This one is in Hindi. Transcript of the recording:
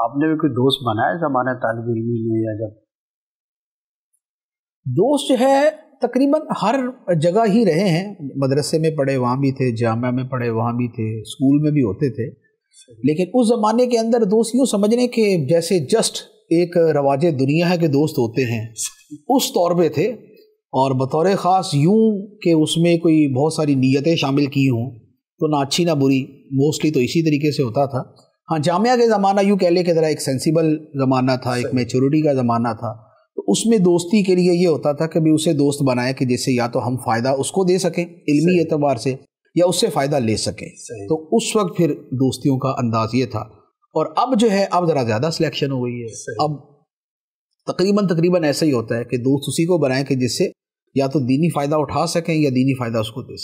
आपने भी कोई दोस्त बनाया जमाना तालब इलमी में या जब? दोस्त जो है तकरीबन हर जगह ही रहे हैं। मदरसे में पढ़े वहाँ भी थे जामा में पढ़े वहाँ भी थे स्कूल में भी होते थे। लेकिन उस ज़माने के अंदर दोस्त यूँ समझने के जैसे जस्ट एक रवाज दुनिया है के दोस्त होते हैं। उस तौर पे थे और बतौर ख़ास यूँ कि उसमें कोई बहुत सारी नीयतें शामिल की हों तो ना अच्छी ना बुरी मोस्टली तो इसी तरीके से होता था। हाँ जामिया का ज़माना यूँ कह ले कि ज़रा एक सेंसिबल ज़माना था एक मेचोरिटी का ज़माना था। तो उसमें दोस्ती के लिए ये होता था कि भी उसे दोस्त बनाए कि जिससे या तो हम फ़ायदा उसको दे सकें इल्मी एतबार से या उससे फ़ायदा ले सकें। तो उस वक्त फिर दोस्तियों का अंदाज ये था। और अब जो है अब ज़रा ज़्यादा सिलेक्शन हो गई है। अब तकरीबन तकरीबन ऐसा ही होता है कि दोस्त उसी को बनाए कि जिससे या तो दीनी फ़ायदा उठा सकें या दीनी फ़ायदा उसको दे सकें।